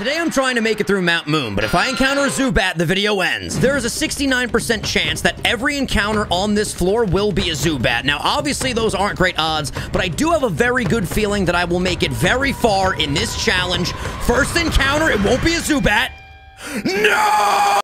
Today I'm trying to make it through Mount Moon, but if I encounter a Zubat, the video ends. There is a 69% chance that every encounter on this floor will be a Zubat. Now, obviously, those aren't great odds, but I do have a very good feeling that I will make it very far in this challenge. First encounter, it won't be a Zubat. No!